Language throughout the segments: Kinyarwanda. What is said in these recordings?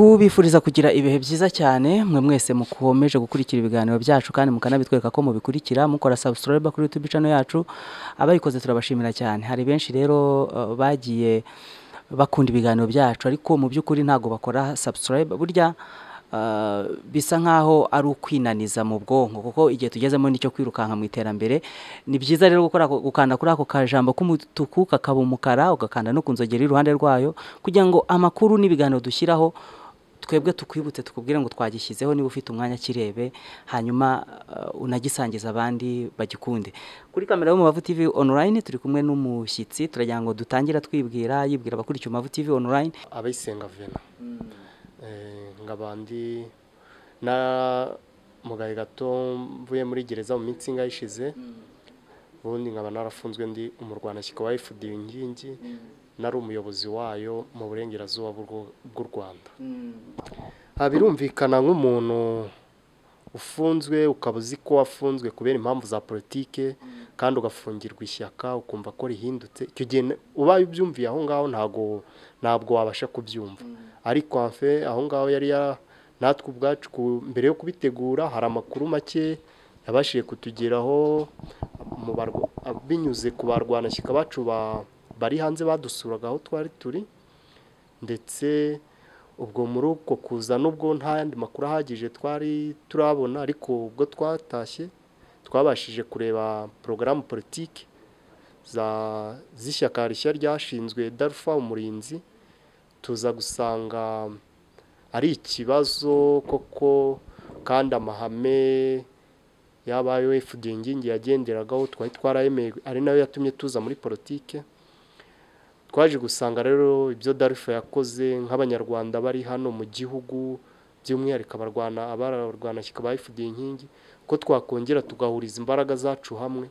kubifuriza kugira ibihe byiza cyane mwe mwese mukomeje gukurikira ibiganiro byacu kandi mukanabitwereka ko mubikurikira mukora subscribe kuri YouTube channel yacu abayikoze turabashimira cyane. Hari benshi rero uh, bagiye bakunda ibiganiro byacu ariko mu by'ukuri ntago bakora subscribe burya uh, bisa nkaho ari ukwinaniza mu bwonko kuko igihe tugezemo ni cyo kwirukanka mu iterambere. Ni byiza rero gukora gukanda kuri ako kajambo k'umutuku kakaba umukara ugakanda no ku nzogera iruhande rwayo kugira ngo amakuru n'ibiganiro dushyiraho twebwe tukwibutse tukubwire ngo twagishyizeho niba ufite umwanya kirebe hanyuma uh, unagisangiza abandi bagikunde. Kuri kamera y'umubavu TV online turi kumwe n'umushyitsi turagira ngo dutangira twibwira yibwira abakurikiye umubavu TV online. Abayisenga vena. Nk'abandi na mugahe gato mvuye muri gereza mu minsi inga yishize ubundi nkaba narafunzwe ndi umurwanashyika wa FDU inkingi nari umuyobozi wayo mu burengerazuba bw'u Rwanda. Birumvikana nk'umuntu ufunzwe ukaba uzi ko wafunzwe kubera impamvu za politike kandi ugafungirwa ishyaka ukumva ko rihindutse. Icyo gihe ubaye ubyumviye aho ngaho ntabwo ntabwo wabasha kubyumva. Ariko hafe aho ngaho yari natwe ubwacu mbere yo kubitegura hari amakuru make yabashije kutugeraho binyuze ku barwanashyika bacu bari hanze badusuraga aho twari turi ndetse ubwo muri uko kuza n'ubwo nta yandi makuru ahagije twari turabona ariko ubwo twatashye twabashije kureba porogaramu politiki z'ishyaka rishya ryashinzwe darufa umurinzi tuza gusanga ari ikibazo koko kandi amahame yabaye FDU ingingi yagenderagaho twari twarayemeye ari na yo yatumye tuza muri politiki. Twaje gusanga rero ibyo darufa yakoze nk'abanyarwanda bari hano mu gihugu by'umwihariko abarwana abarwanashyika ba FDU inkingi ko twakongera tugahuriza imbaraga zacu hamwe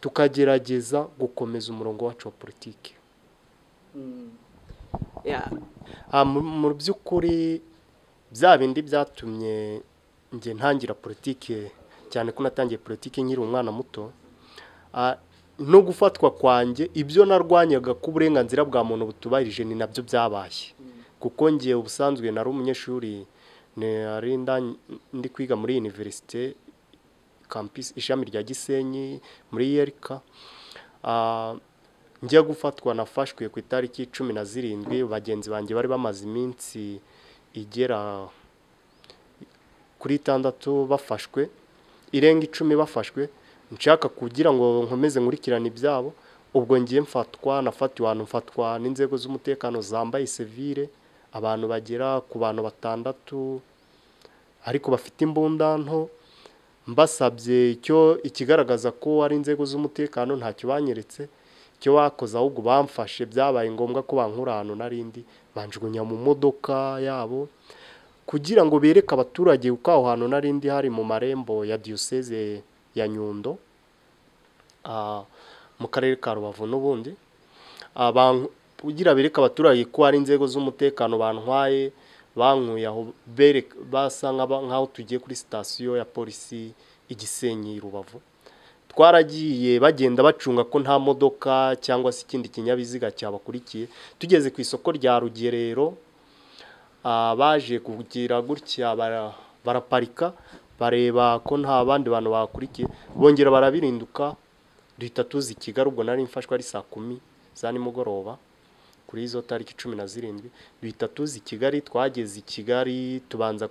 tukagerageza gukomeza umurongo wacu wa politiki. Mu by'ukuri bya bindi byatumye njye ntangira politiki cyane ko natangiye politiki nkiri umwana muto. No gufatwa kwanjye ibyo narwanyaga ko uburenganzira bwa muntu butubahirije ni na byo byabaye. Kuko ngiye ubusanzwe nari umunyeshuri ndi kwiga muri univerisite kampisi ishami rya gisenyi muri yerika njya gufatwa nafashwe ku itariki cumi na zirindwi bagenzi banjye bari bamaze iminsi igera kuri itandatu bafashwe irenga icumi bafashwe. Nshaka kugira ngo nkomeze nkurikirane ibyabo ubwo ngiye mfatwa nafatiwe ahantu mfatwa n'inzego z'umutekano zambaye sevire abantu bagera ku bantu batandatu ariko bafite imbunda nto. Mbasabye icyo ikigaragaza ko ari inzego z'umutekano ntacyo banyeretse icyo bakoze ahubwo bamfashe byabaye ngombwa ko bankura ahantu narindi banjugunya mu modoka yabo kugira ngo bereke abaturage uko aho hantu narindi hari mu marembo ya diyoseze ya nyundo mu karere ka rubavu n'ubundi. Kugira bereke abaturage ko hari inzego z'umutekano bantwaye bankuye aho basa nk'aho tugiye kuri sitasiyo ya polisi igisenyi rubavu. Twaragiye bagenda bacunga ko nta modoka cyangwa se ikindi kinyabiziga cyabakurikiye. Tugeze ku isoko rya rugerero baje kugira gutya baraparika bareba ko nta bandi bantu bakurikiye. Bongera barabirinduka duhita tuzi kigali ubwo nari mfashwe ari saa kumi za nimugoroba kuri izo tariki cumi na zirindwi. Duhita tuzi kigali twageze i kigali tubanza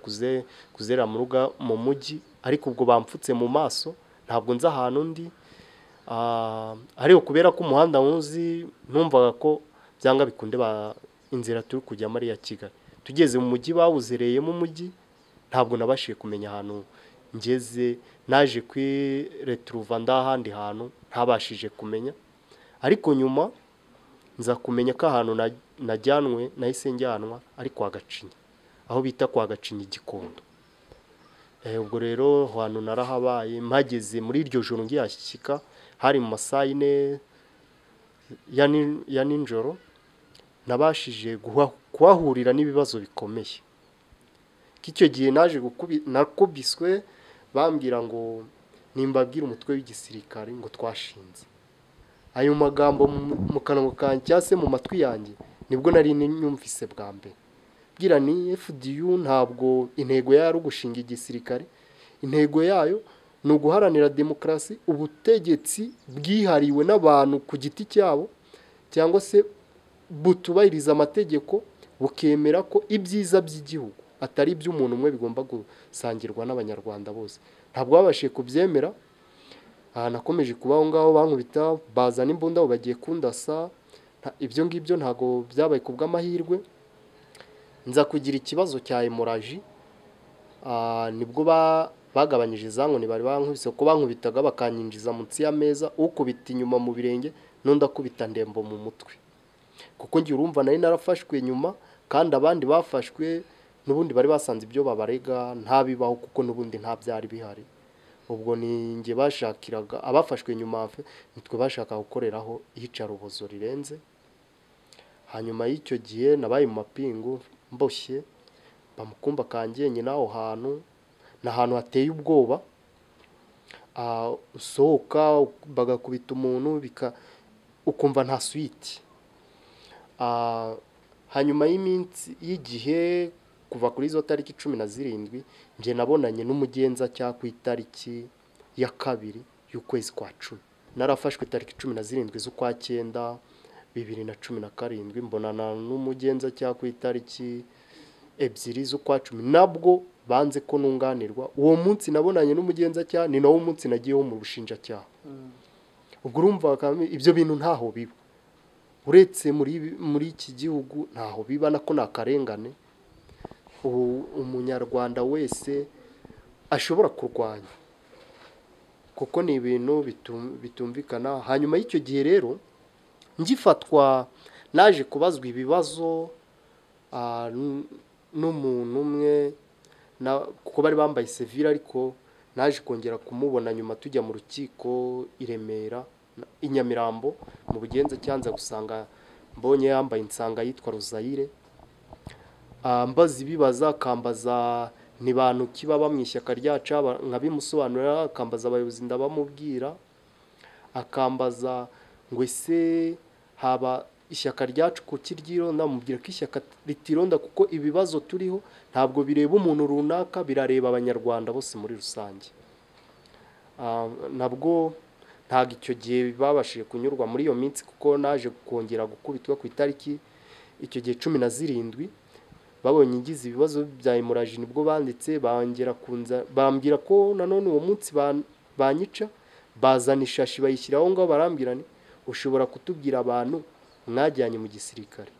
kuzera mu mujyi ariko ubwo bamfutse mu maso ntabwo nzi ahantu undi ariko kubera ko umuhanda nkuzi numvaga ko byanga bikunde inzira turi kujyamo ari iya kigali. Tugeze mu mujyi bawuzereyemo umujyi ntabwo nabashije kumenya ahantu ngeze naje kwireturuva ndahandi hantu ntabashije kumenya. Ariko nyuma nza kumenya ko ahantu najyanwe nahise njyanwa ari kwa gacinya aho bita kwa gacinya igikondo ubwo rero ahantu narahabaye mpageze muri iryo joro ngiyashyika hari mu masaha yine ya nijoro nabashije kuhahurira n'ibibazo bikomeye. K'icyo gihe naje nakubiswe bambwira ngo nimbabwire umutwe w'igisirikare ngo twashinze. Ayo magambo mu kanwa kanjye cyangwa se mu matwi yanjye ni bwo nari nyumvise bwa mbere. Ndababwira ni fdu ntabwo intego yayo ari ugushinga igisirikare. Intego yayo ni uguharanira demokarasi ubutegetsi bwihariwe n'abantu ku giti cyabo cyangwa se butubahiriza amategeko bukemera ko ibyiza by'igihugu. Atari iby'umuntu umwe bigomba gusangirwa n'abanyarwanda bose. Ntabwo babashije kubyemera. Aha nakomeje kuba aho ngaho bankubita bazana imbunda bagiye kundasa. Ibyo ngibyo ntabwo byabaye ku bw'amahirwe. Nza kugira ikibazo cya hemoraji Ah, ni bwo ba- bagabanyije za nkoni bari bankubise ko bankubitaga bakanyinjiza munsi y'ameza ukubita inyuma mu birenge n'undi akubita ndembo mu mutwe. Kuko njye urumva nari narafashwe nyuma kandi abandi bafashwe n'ubundi bari basanze ibyo babarega ntabibaho kuko n'ubundi nta byari bihari. Ubwo ni njye bashakiraga abafashwe nyuma nitwe bashaka gukoreraho iyicarubozo rirenze. Hanyuma y'icyo gihe nabaye mu mapingu mboshye bamukumba kanjye nyina aho hantu ni ahantu hateye ubwoba. Ah, usohoka bagakubita umuntu ukumva nta switi Ah, hanyuma y'iminsi y'igihe kuva kuri izo tariki cumi na zirindwi njye nabonanye n'umugenzacyaha ku itariki ya kabiri y'ukwezi kwa cumi. Narafashwe tariki cumi na zirindwi z'ukwa cyenda bibiri na cumi na karindwi mbonana n'umugenzacyaha ku itariki ebyiri z'ukwa cumi. Nabwo banze ko nunganirwa uwo munsi nabonanye n'umugenzacyaha ni nawo munsi nagiyeho mu bushinjacyaha. Ubwo urumva ibyo bintu ntaho biba. Uretse muri muri iki gihugu ntaho biba nako ni akarengane umunyarwanda wese ashobora kurwanya. Kuko ni ibintu bitum- bitumvikana. Hanyuma y'icyo gihe rero ngifatwa naje kubazwa ibibazo n'umuntu umwe kuko bari bambaye sevire ariko naje kongera kumubona nyuma tujya mu rukiko i Remera i Nyamirambo mu bugenzacyaha nza gusanga mbonye yambaye insanga yitwa Rosayire. Ah, mbaza ibibaza akambaza ni bantu ki baba mu ishyaka ryacu nkabimusobanurira akambaza abayobozi ndabamubwira. Akambaza ngo ese haba ishyaka ryacu kuki ryironda? Mubwira ko ishyaka ritironda kuko ibibazo turiho ntabwo bireba umuntu runaka birareba abanyarwanda bose muri rusange. Ah, nabwo ntabwo icyo gihe babashije kunyurwa muri iyo minsi kuko naje kongera gukubitwa ku itariki icyo gihe cumi na zirindwi. Babonye ingize ibibazo bya hemorrhage ni bwo banditse bangera kunza bambwira ko nanone uwo munsi ban- banyica bazana ishashi bayishyira aho ngaho barambwira ni ushobora kutubwira abantu mwajyanye mu gisirikare.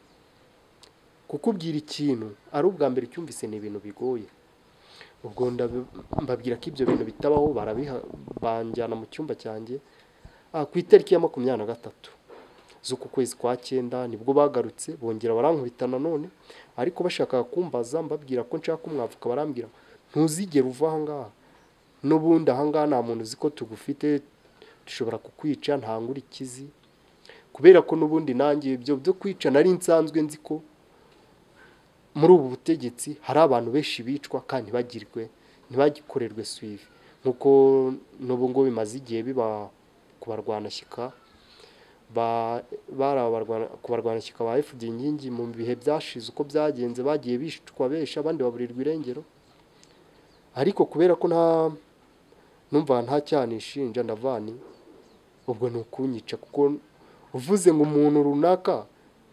Kukubwira ikintu ari ubwa mbere cyumvise ni ibintu bigoye. Ubwo mbabwira ko ibyo bintu bitabaho banjyana mu cyumba cyanjye Ah, ku itariki ya makumyabiri na gatatu. Z'uku kwezi kwa cyenda ni bwo bagarutse bongera barankubita nanone ariko bashakaga kumbaza mbabwira ko nshaka umwavuka barambwira ntuzigere uva aha ngaha. N'ubundi aha ngaha nta muntu uzi ko tugufite dushobora kukwica nta nkurikizi kubera ko n'ubundi nanjye ibyo byo kwica nari nsanzwe nzi ko muri ubu butegetsi hari abantu benshi bicwa kandi ntibagirwe ntibagikorerwe suivi. Nk'uko n'ubu ngubu bimaze igihe biba ku barwanashyaka ba- bari abarwana- ku barwanashyaka ba FD inkingi mu bihe byashize uko byagenze bagiye bicwa benshi abandi baburirwa irengero. Ariko kubera ko nta numva nta cyaha nishinja ndavani ubwo ni ukunyica kuko uvuze ngo umuntu runaka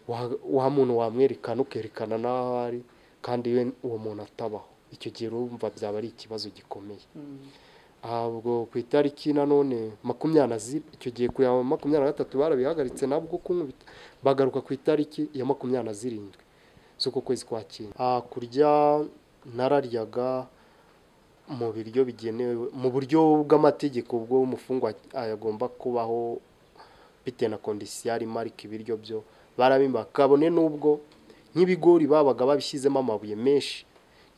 wa- muntu wamwerekana ukerekana n'aho ari kandi we uwo muntu atabaho. Icyo gihe urumva byaba ari ikibazo gikomeye. Ahubwo ku itariki nanone makumyabiri na zi icyo gihe ku ya makumyabiri na gatatu barabihagaritse nabwo kunkubita bagaruka ku itariki ya makumyabiri na zirindwi z'uko kwezi kwa cyenda. Ah, kurya nararyaga mu biryo bigenewe mu buryo bw'amategeko ubwo umufungwa agomba kubaho bitewe na kondisiyo arimo ariko ibiryo byo barabimba. Kabone n'ubwo nk'ibigori babaga babishyizemo amabuye menshi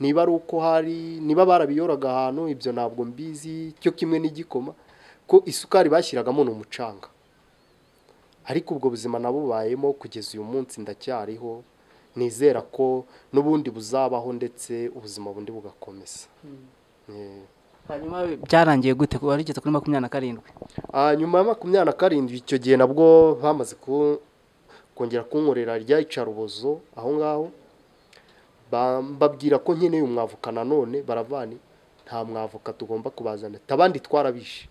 niba ari uko hari niba barabiyoraga ahantu ibyo ntabwo mbizi cyo kimwe n'igikoma ko isukari bashyiragamo ni umucanga. Ariko ubwo buzima nabubayemo kugeza uyu munsi ndacyariho nizera ko n'ubundi buzabaho ndetse ubuzima bundi bugakomeza. Eh. hanyuma byarangiye gute? Kuba rigeze kuri makumyabiri na karindwi? Ah, nyuma ya makumyabiri na karindwi icyo gihe nabwo bamaze kongera kunkorera rya icarubozo aho ngaho. Mbabwira ko nkeneye umwavoka nanone baravani nta mwavoka tugomba kubazana. Abandi twarabishe.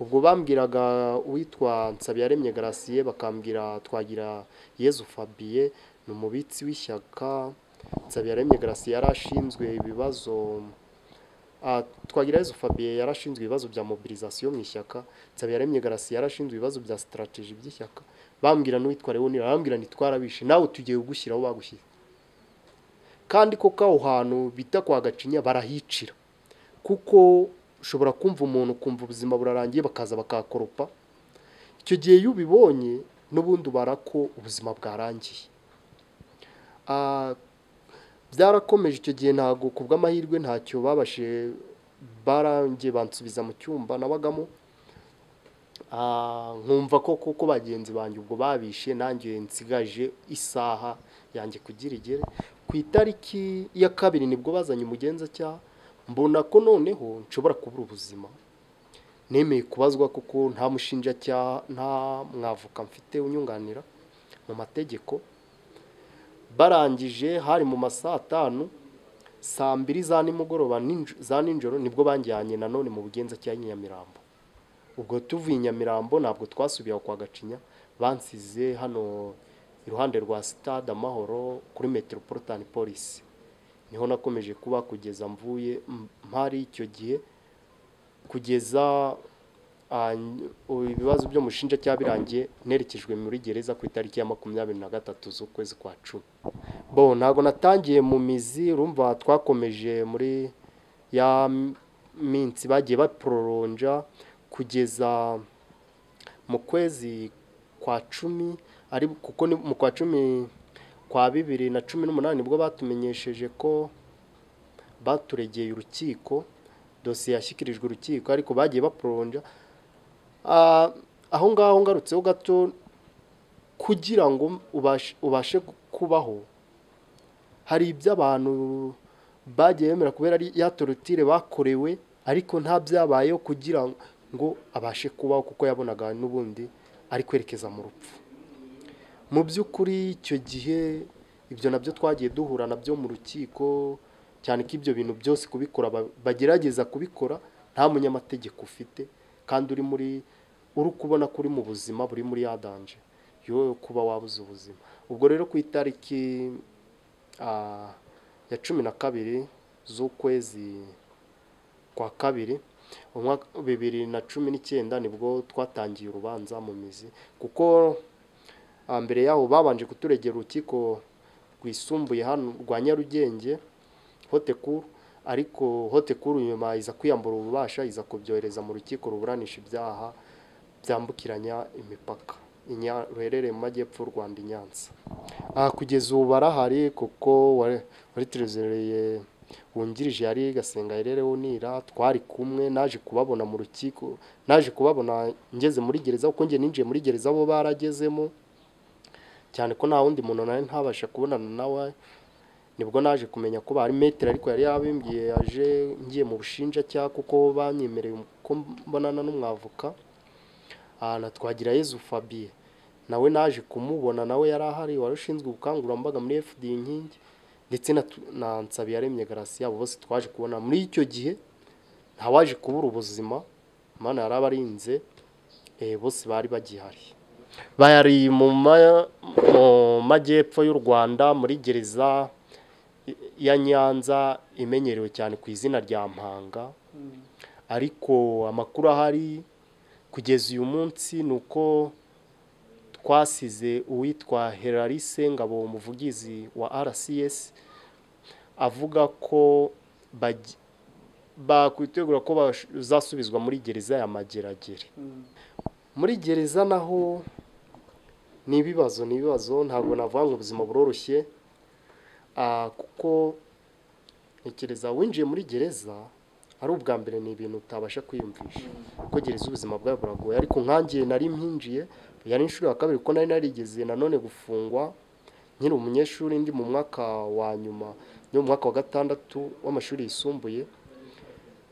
Ubwo bambwiraga uwitwa nsabiyaremye garasiye bakambwira twagira yezu fabien ni umubitsi w'ishyaka. Nsabiyaremye garasiye yari ashinzwe ibibazo twagira yezu fabien yari ashinzwe ibibazo bya mobilisation mu ishyaka. Nsabiyaremye garasiye yari ashinzwe ibibazo bya strategy by'ishyaka. Bambwira n'uwitwa leonira arambwira ntitwarabishe nawe tugiye kugushyiraho bagushyize kandi koko aho hantu bita kwa gacinya barahicira. Kuko ushobora kumva umuntu ukumva ubuzima burarangiye bakaza bakakoropa. Icyo gihe iyo ubibonye n'ubundi ubara ko ubuzima bwarangiye. Ah, byarakomeje icyo gihe ntabwo ku bw'amahirwe ntacyo babashe barangiye bansubiza mu cyumba nabagamo. Ah, nkumva ko koko bagenzi banjye ubwo babishe nanjye nsigaje isaha yanjye kugira igere ku itariki ya kabiri ni bwo bazanye umugenzacyaha mbona ko noneho nshobora kubura ubuzima. Nemeye kubazwa kuko nta mushinjacyaha nta mwavoka mfite unyunganira mu mategeko. Barangije hari mu ma saa tanu saa mbiri za nimugoroba za nijoro ni bwo banjyanye nanone mu bugenzacyaha Nyamirambo. Ubwo tuvuye i Nyamirambo ntabwo twasubiye kwa Gacinya bansize hano iruhande rwa stade amahoro kuri metropolitan police. Niho nakomeje kuba kugeza mvuye mpari icyo gihe kugeza ibibazo byo mushinjacyaha birangiye nerekejwe muri gereza ku itariki ya makumyabiri na gatatu z'ukwezi kwa cumi. Bo ntabwo natangiye mu mizi urumva twakomeje muri ya minsi bagiye bapororonja kugeza mu kwezi kwa cumi ari kuko ni mu kwa cumi kwa bibiri na cumi n'umunani ni bwo batumenyesheje ko baturegeye urukiko dosiye yashyikirijwe urukiko ariko bagiye bapororonja Ah, aho ngaho ngarutseho gato kugira ngo ubashe kubaho hari ibyo abantu bagiye bemera kubera ari ya torotire bakorewe ariko nta byabayeho kugira ngo abashe kubaho kuko yabonaga n'ubundi ari kwerekeza mu rupfu. Mu by'ukuri icyo gihe ibyo na byo twagiye duhura na byo mu rukiko cyane ko ibyo bintu byose kubikora ba- bagerageza kubikora nta munyamategeko ufite kandi uri muri uri kubona ko uri mu buzima buri muri ya danje yo kuba wabuze ubuzima. Ubwo rero ku itariki ya cumi na kabiri z'ukwezi kwa kabiri bibiri na cumi n'icyenda ni bwo twatangiye urubanza mu mizi kuko mbere yaho babanje kuturegera urukiko rwisumbuye hano rwa nyarugenge hote kuru ariko hote kuru nyuma iza kwiyambura ububasha iza kubyohereza mu rukiko ruburanisha ibyaha byambukiranya imipaka. Ruherereye mu majyepfo y'u rwanda i nyanza. Aha kugeza ubu barahari kuko wari terezereye wungirije yari gasenga herereho nira twari kumwe naje kubabona mu rukiko naje kubabona ngeze muri gereza kuko njye ninjiye muri gereza bo baragezemo. Cyane ko nta wundi muntu nari ntabasha kubonana nawe ni bwo naje kumenya ko bari metero ariko yari yabimbwiye yaje ngiye mu bushinjacyaha kuko banyemereye ko mbonana n'umwavoka aha na twagira yezu fabien nawe naje kumubona nawe yari ahari wari ushinzwe ubukangurambaga muri fd inkingi ndetse na, nsabiyaremye garasi abo bose twaje kubona. Muri icyo gihe ntawaje kubura ubuzima imana yari abarinze eh, bose bari bagihari. Bari mu ma- mu majyepfo y'u rwanda muri gereza ya nyanza imenyerewe cyane ku izina rya mpanga. Ariko amakuru ahari kugeza uyu munsi ni uko twasize uwitwa Herarise Ngabo umuvugizi wa RCS avuga ko bakwitegura ko bazasubizwa muri gereza ya Mageragere. Muri gereza naho ni ibibazo ni ibibazo ntabwo navuga ngo ubuzima buroroshye Ah, kuko ntekereza winjiye muri gereza ari ubwa mbere ni ibintu utabasha kwiyumvisha. Kuko gereza ubuzima bwawe buragoye. Ariko nkanjye nari mpinjiye yari inshuro ya kabiri kuko nari narigeze nanone gufungwa nkiri umunyeshuri ndi mu mwaka wa nyuma ni mu mwaka wa gatandatu w'amashuri yisumbuye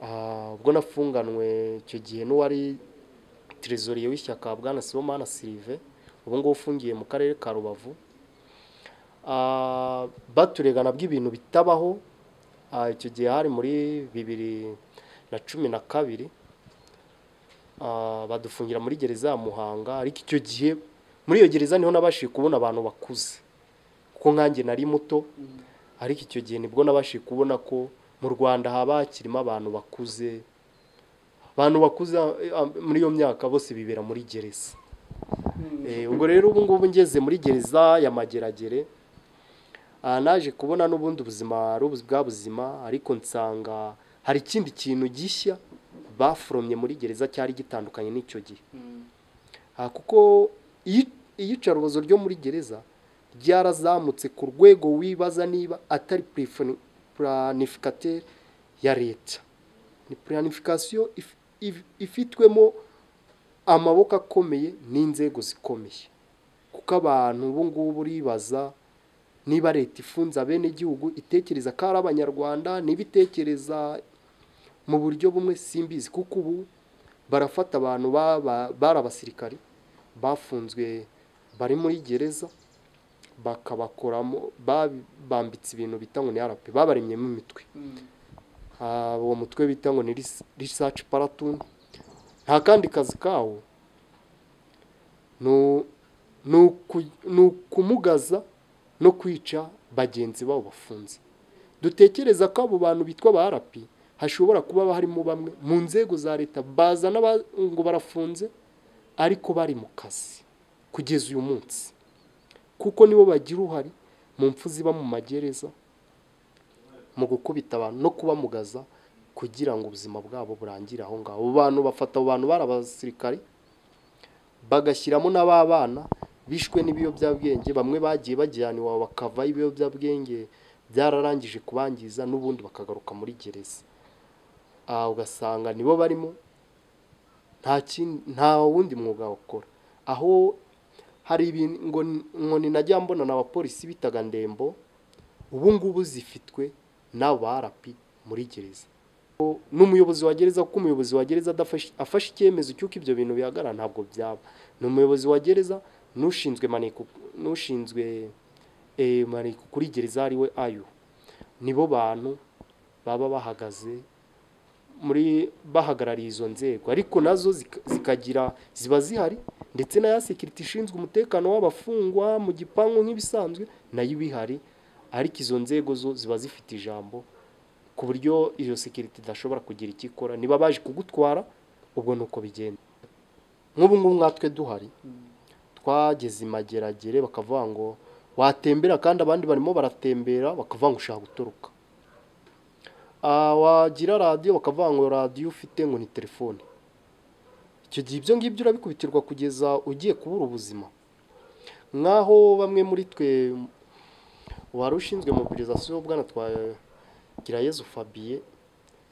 Ah, ubwo nafunganwe icyo gihe n'uwari trezoriye w'ishyaka bwana Sibomana Sylvain. Ubu ngubu ufungiye mu karere ka Rubavu. Ah, baturega nabwo ibintu bitabaho Ah, icyo gihe hari muri bibiri na cumi na kabiri Ah, badufungira muri gereza ya muhanga ariko icyo gihe muri iyo gereza ni ho nabashije kubona abantu bakuze kuko nkanjye nari muto ariko icyo gihe ni bwo nabashije kubona ko mu rwanda haba hakirimo abantu bakuze. Abantu bakuze muri iyo myaka bose bibera muri gereza. Ubwo rero ubu ngubu ngeze muri gereza ya mageragere ah, naje kubona n'ubundi ubuzima ari bwa buzima ariko nsanga hari ikindi kintu gishya baforomye muri gereza cyari gitandukanye n'icyo gihe. Ah, kuko iyi- iyicarubozo ryo muri gereza ryarazamutse ku rwego wibaza niba atari planificateur ya leta. Ni if- ifitwemo amaboko akomeye n'inzego zikomeye. Kuko abantu ubu ngubu uribaza niba leta ifunze abenegihugu itekereza ko ari abanyarwanda niba itekereza mu buryo bumwe simbizi. Kuko ubu barafata abantu bari abasirikari bafunzwe bari muri gereza bakabakoramo bambitse ibintu bita ngo ni RP babaremyemo imitwe. Ah, uwo mutwe bita ngo ni ris- research platoon nta kandi kazi kawo. Ni uku- ni ukumugaza no kwica bagenzi babo bafunze. Dutekereza ko abo bantu bitwa ba RP hashobora kuba harimo bamwe mu nzego za leta bazana ba- ngo barafunze ariko bari mu kazi kugeza uyu munsi. Kuko nibo bagira uruhare mu mpfu ziba mu magereza mu gukubita abantu no kubamugaza kugira ngo ubuzima bwabo burangire aho ngaho. Abo bantu bafata abo bantu bari abasirikari bagashyiramo n'ababana bishwe n'ibiyobyabwenge bamwe bagiye bajyana iwabo bakavaho ibiyobyabwenge byararangije kubangiza n'ubundi bakagaruka muri gereza. Ah, ugasanga nibo barimo nta wundi mwuga bakora. Aho hari ibintu ngo ngo ni najya mbona abapolisi bitaga ndembo ubu ngubu zifitwe n'abo ba RP muri gereza. N'umuyobozi wa gereza kuko umuyobozi wa gereza afashe icyemezo cy'uko ibyo bintu bihagarara ntabwo byaba. Ni umuyobozi wa gereza n'ushinzwe n'ushinzwe eh, maneko kuri gereza ari we ayo. Nibo bantu baba bahagaze muri bahagarariye izo nzego. Ariko na zo zika- zikagira ziba zihari ndetse na ya sekiriti ishinzwe umutekano w'abafungwa mu gipangu nk'ibisanzwe na yo iba ihari. Ariko izo nzego zo ziba zifite ijambo ku buryo iyo sekiriti idashobora kugira icyo ikora niba baje kugutwara ubwo ni uko bigenda. Nk'ubu ngubu nkatwe duhari twageze i mageragere bakavuga ngo watembera kandi abandi barimo baratembera bakavuga ngo ushaka gutoroka Ah, wagira radiyo bakavuga ngo radiyo ufite ngo ni telefone. Icyo gihe ibyo ngibyo urabikubitirwa kugeza ugiye kubura ubuzima. Nk'aho bamwe muri twe wari ushinzwe mobilizasiyo bwana twa Girayezu Fabien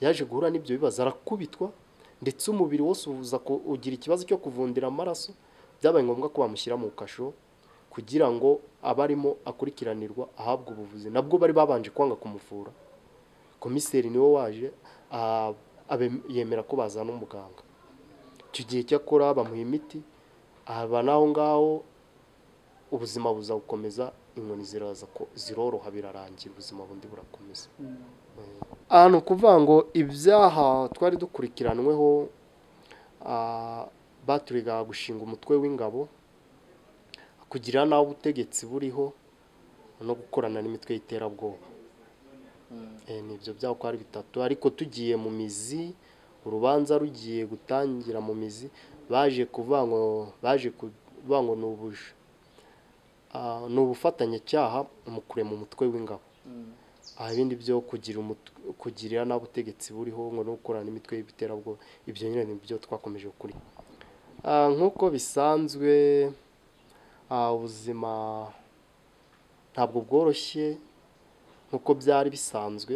yaje guhura n'ibyo bibazo arakubitwa ndetse umubiri wose uza ugira ikibazo cyo kuvundira amaraso byabaye ngombwa ko bamushyira mu kasho kugira ngo abarimo akurikiranirwa ahabwe ubuvuzi. Nabwo bari babanje kwanga kumuvura. Komiseri ni we waje yemera ko bazana umuganga. Icyo gihe cyakora bamuha imiti aba n'aho ngaho ubuzima buza gukomeza inkoni ziraza ziroroha birarangira ubuzima bundi burakomeza. Ahantu kuvuga ngo ibyaha twari dukurikiranweho ah, baturiga gushinga umutwe w'ingabo kugira nabi ubutegetsi buriho no gukorana n'imitwe y'iterabwoba. Eh, ni ibyo byaha uko ari bitatu. Ariko tugiye mu mizi urubanza rugiye gutangira mu mizi baje kuvuga ngo baje kuvuga ngo ni Ah, ubufatanyacyaha mu kurema umutwe w'ingabo. Aha ibindi byo kugira kugirira nabi ubutegetsi buriho ngo no gukorana n'imitwe y'iterabwoba ibyo nyine ni byo twakomeje kuri. Nk'uko bisanzwe ah, ubuzima ntabwo bworoshye nk'uko byari bisanzwe.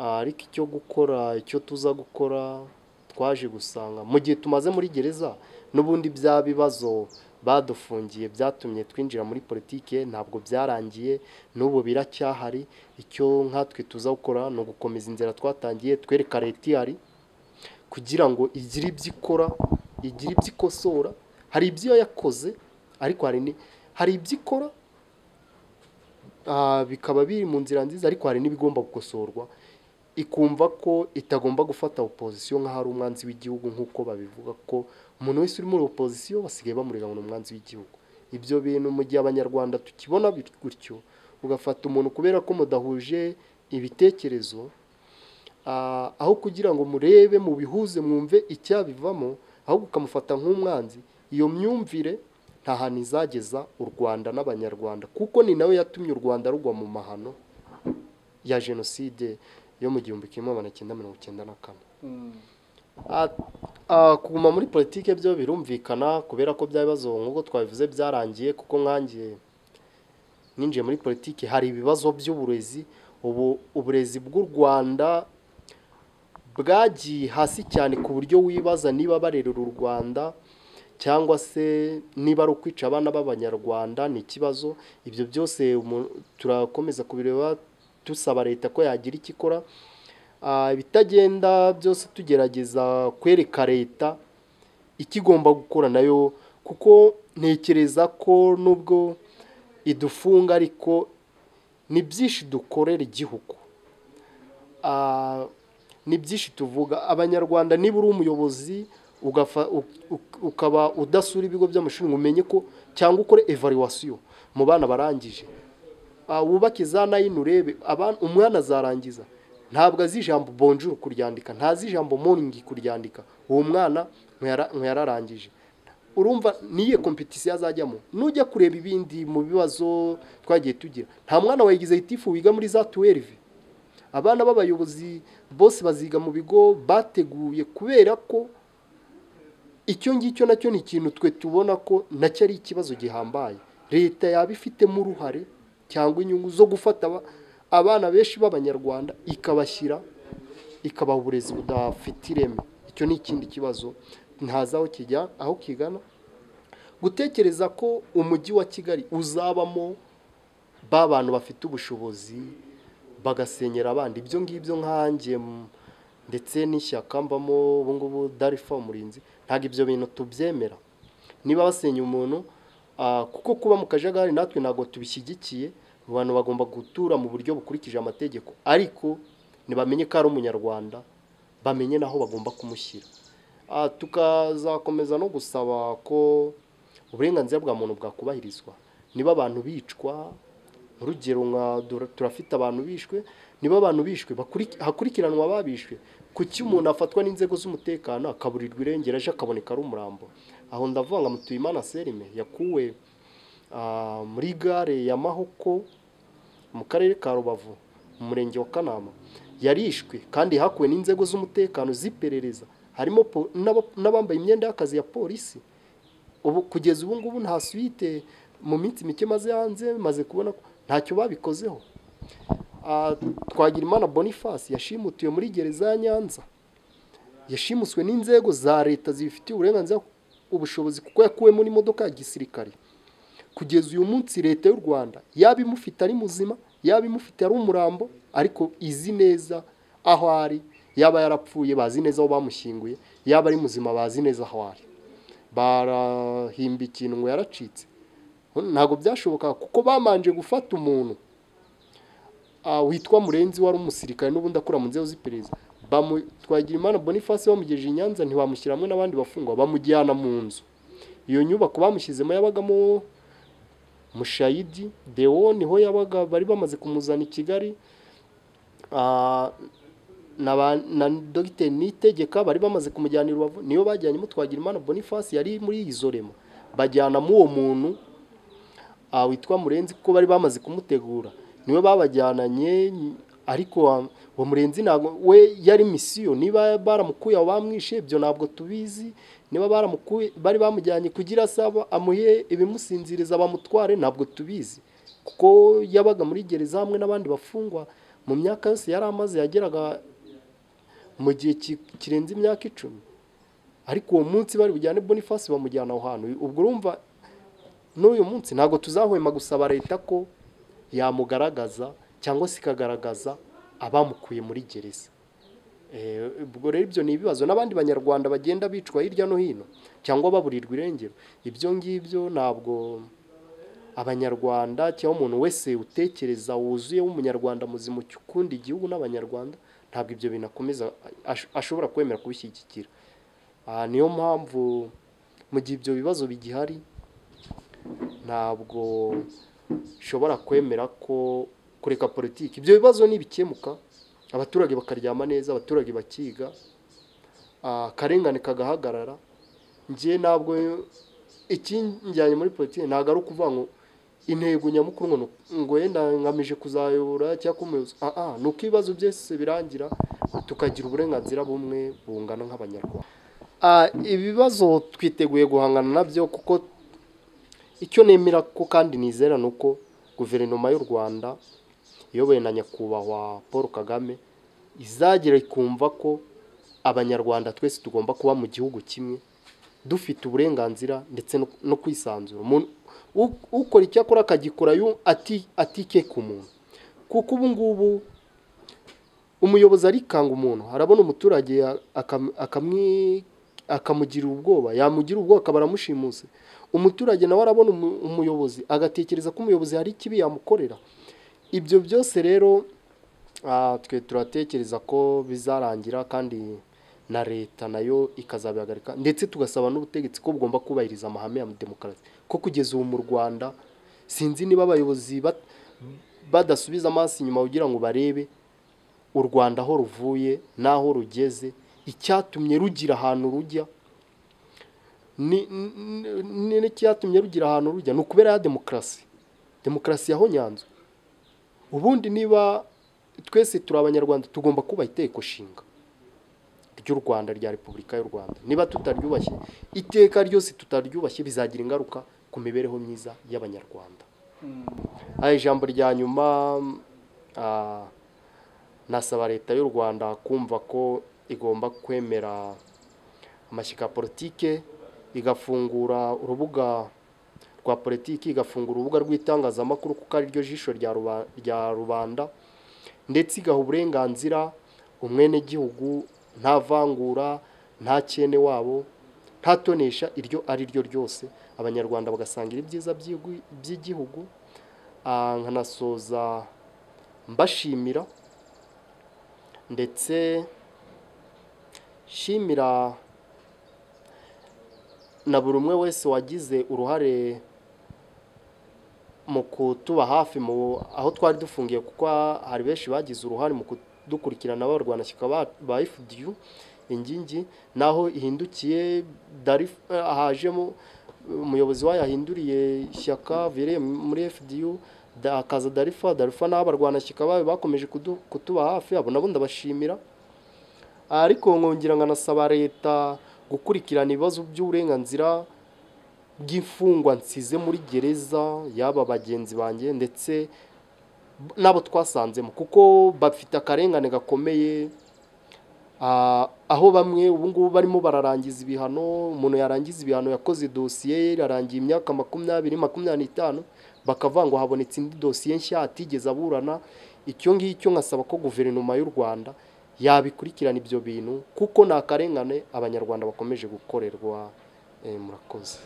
Ah, ariko icyo gukora icyo tuza gukora twaje gusanga mu gihe tumaze muri gereza n'ubundi bya bibazo badufungiye byatumye twinjira muri politike ntabwo byarangiye n'ubu biracyahari. Icyo nkatwe tuza gukora ni ugukomeza inzira twatangiye twereka leta ihari kugira ngo igire ibyo ikora igire ibyo ikosora. Hari ibyo yakoze ariko hari ibyo ikora ah, bikaba biri mu nzira nziza ariko hari n'ibigomba gukosorwa. Ikumva ko itagomba gufata opozisiyo nk'aho ari umwanzi w'igihugu nk'uko babivuga ko umuntu wese uri muri opozisiyo basigaye bamurega ngo ni umwanzi w'igihugu. Ibyo bintu mu gihe abanyarwanda tukibona gutyo ugafata umuntu kubera ko mudahuje ibitekerezo ah, aho kugira ngo murebe mubihuze mwumve icyabivamo ahubwo ukamufata nk'umwanzi iyo myumvire nta hantu izageza u rwanda n'abanyarwanda kuko ni nawe yatumye u rwanda rugwa mu mahano ya jenoside yo mu gihumbi kimwe magana cyenda mirongo icyenda na kane. Ah, kuguma muri politike byo birumvikana kubera ko bya bibazo nk'uko twabivuze byarangiye kuko nkangiye ninjiye muri politiki hari ibibazo by'uburezi. Ubu uburezi bw'u rwanda bwagiye hasi cyane ku buryo wibaza niba barerera u rwanda cyangwa se niba ari ukwica abana b'abanyarwanda ni ikibazo. Ibyo byose turakomeza kubireba dusaba leta ko yagira icyo ikora. Ibitagenda byose tugerageza kwereka leta ikigomba gukora na yo kuko ntekereza ko nubwo idufunga ariko ni byinshi dukorera igihugu. Ah, ni byinshi tuvuga abanyarwanda niba uri umuyobozi ukaba udasura ibigo by'amashuri ngo umenye ko cyangwa ukore evaluation mu bana barangije. Ah, wubake za nayini urebe umwana azarangiza. Ntabwo azi ijambo bonjour kuryandika ntazi ijambo morning kuryandika. Uwo mwana ntiyara- ntiyararangije urumva niyo kompetisiyo azajyamo? Nujya kureba ibindi mu bibazo twagiye tugira. Nta mwana wayigize itifu wiga muri za tuwerive abana b'abayobozi bose baziga mu bigo bateguye kubera ko icyo ngicyo na cyo ni ikintu twe tubona ko na cyo ari ikibazo gihambaye. Leta yaba ifitemo uruhare cyangwa inyungu zo gufata abana benshi b'abanyarwanda ikabashyira ikabaha uburezi budafite ireme. Icyo ni ikindi kibazo ntazi aho kijya aho kigana. Gutekereza ko umujyi wa kigali uzabamo ba bantu bafite ubushobozi bagasenyera abandi. Ibyo ngibyo nkanjye ndetse n'ishyaka mbamo ubu ngubu darifa umurinzi ntabwo ibyo bintu tubyemera. Niba basenya umuntu ah, kuko kuba mu kajagari natwe ntabwo tubishyigikiye abantu bagomba gutura mu buryo bukurikije amategeko ariko ntibamenye ko ari umunyarwanda bamenye n'aho bagomba kumushyira. Ah, tukazakomeza no gusaba ko uburenganzira bwa muntu bwakubahirizwa. Niba abantu bicwa urugero nka turafite abantu bishwe niba abantu bishwe hakurikiranwa ababishwe kuki umuntu afatwa n'inzego z'umutekano akaburirwa irengero aje akaboneka ari umurambo? Aho ndavuga nka mutuyimana serime yakuwe ah, muri gare ya mahoko mu karere ka rubavu mu murenge wa kanama. Yarishwe kandi hakuwe n'inzego z'umutekano z'iperereza. Harimo n'abambaye imyenda y'akazi ya polisi. Ubu kugeza ubu ngubu nta suite mu minsi mike maze hanze maze kubona ko ntacyo babikozeho. Ah, twagirimana boniface yashimutiwe muri gereza ya nyanza. Yashimuswe n'inzego za leta zibifitiye uburenganzira ubushobozi kuko yakuwemo n'imodoka ya gisirikare. Kugeza uyu munsi leta y'u rwanda yaba imufite ari muzima yaba imufite ari umurambo ariko izi neza aho ari yaba yarapfuye bazi neza aho bamushyinguye yaba ari muzima bazi neza aho ari. Barahimba ikintu ngo yaracitse. Ntabwo byashoboka kuko bamanje gufata umuntu ah, witwa murenzi wari umusirikare n'ubundi akora mu nzego z'iperereza. Bamu- twagirimana boniface bamugejeje i nyanza ntibamushyira hamwe n'abandi bafungwa bamujyana mu nzu. Iyo nyubako bamushyizemo yabagamo mushayidi dewo ni ho yabaga bari bamaze kumuzana i kigali. Ah, na dogiteri nitegeka bari bamaze kumujyana i rubavu niyo bajyanyemo twagirimana boniface yari muri izorema bajyanamo uwo muntu ah, witwa murenzi kuko bari bamaze kumutegura. Niwe babajyananye ariko uwo murenzi ntabwo we yari misiyo. Niba baramukuye bamwishe ibyo ntabwo tubizi. Niba baramukuye bari bamujyanye kugira asaba amuhe ibimusinziriza bamutware ntabwo tubizi. Kuko yabaga muri gereza hamwe n'abandi bafungwa mu myaka yose yari amaze yageraga mu gihe ki- kirenze imyaka icumi. Ariko uwo munsi bari bujyane boniface bamujyana aho hantu. Ubwo urumva n'uyu munsi ntabwo tuzahwema gusaba leta ko yamugaragaza cyangwa se ikagaragaza abamukuye muri gereza. Eh, ubwo rero ibyo ni ibibazo. N'abandi banyarwanda bagenda bicwa hirya no hino cyangwa baburirwa irengero. Ibyo ngibyo ntabwo abanyarwanda cyangwa umuntu wese utekereza wuzuye w'umunyarwanda muzima ukunda igihugu n'abanyarwanda ntabwo ibyo bintu akomeza ash- ashobora kwemera kubishyigikira. Aha niyo mpamvu mu gihe ibyo bibazo bigihari ntabwo ushobora kwemera ko kureka politiki. Ibyo bibazo nibikemuka. Abaturage bakaryama neza abaturage bakiga. Ah, akarengane kagahagarara. Njye ntabwo ikinjyanye muri politiki ntabwo ari ukuvuga ngo intego nyamukuru ngo yenda ngamije kuzayobora cyangwa kumuyobozi. Ah ah ni uko ibibazo byose birangira tukagira uburenganzira bumwe bungana nk'abanyarwanda. Ah, ibibazo twiteguye guhangana na byo kuko icyo nemera ko kandi nizera ni uko guverinoma y'u rwanda iyobowe na nyakubahwa paul kagame izagera ikumva ko abanyarwanda twese tugomba kuba mu gihugu kimwe dufite uburenganzira ndetse no- kwisanzura. Umuntu- ukora icyo akora akagikora yu- ati- atikeka umuntu kuko ubu ngubu umuyobozi arikanga umuntu. Arabona umuturage akamugirira ubwoba yamugira ubwoba akaba aramushimuse. Umuturage nawe arabona umu- umuyobozi agatekereza ko umuyobozi hari ikibi yamukorera. Ibyo byose rero ah, twe turatekereza ko bizarangira kandi na leta na yo ikazabihagarika ndetse tugasaba n'ubutegetsi ko bugomba kubahiriza amahame ya demokarasi ko kugeza ubu mu rwanda sinzi niba abayobozi badasubiza amaso inyuma kugira ngo barebe u rwanda aho ruvuye n'aho rugeze icyatumye rugira ahantu rujya ni- ni- ni- n'icyatumye rugira ahantu rujya ni ukubera ya demokarasi demokarasi yaho nyanza ubundi niba twese turi abanyarwanda tugomba kubaha itegeko nshinga ry'u rwanda rya repubulika y'u rwanda. Niba tutaryubashye iteka ryose tutaryubashye bizagira ingaruka ku mibereho myiza y'abanyarwanda. Aha ijambo rya nyuma ah, nasaba leta y'u rwanda kumva ko igomba kwemera amashyaka ya politike igafungura urubuga rwa politiki igafungura urubuga rw'itangazamakuru kuko ari ryo jisho rya ruba- rya rubanda ndetse igaha uburenganzira umwenegihugu nta vangura nta cyene wabo ntatonesha iryo ari ryo ryose. Abanyarwanda bagasangira ibyiza by'igihu- by'igihugu. Ah, nkanasoza mbashimira ndetse shimira na buri umwe wese wagize uruhare mu kutuba hafi mu aho twari dufungiye kuko hari benshi bagize uruhare mu kudukurikirana b'abarwanashyaka ba- FDU ingingi naho ihindukiye hajemo umuyobozi wayo yahinduriye ishyaka vireye muri FDU da- hakaza Darifa Darifa n'abo abarwanashyaka bayo bakomeje kutuba hafi abo nabo ndabashimira. Ariko nkongera nkanasaba leta gukurikirana ibibazo by'uburenganzira bw'imfungwa nsize muri gereza yaba bagenzi banjye ndetse n'abo twasanzemo. Kuko bafite akarengane gakomeye Ah, aho bamwe ubu ngubu barimo bararangiza ibihano umuntu yarangiza ibihano yakoze dosiye irarangiye imyaka makumyabiri makumyabiri n'itanu bakavuga ngo habonetse indi dosiye nshya atigeze aburana. Icyo ngicyo nkasaba ko guverinoma y'u rwanda yabikurikirana ibyo bintu kuko ni akarengane abanyarwanda bakomeje gukorerwa Eh, murakoze.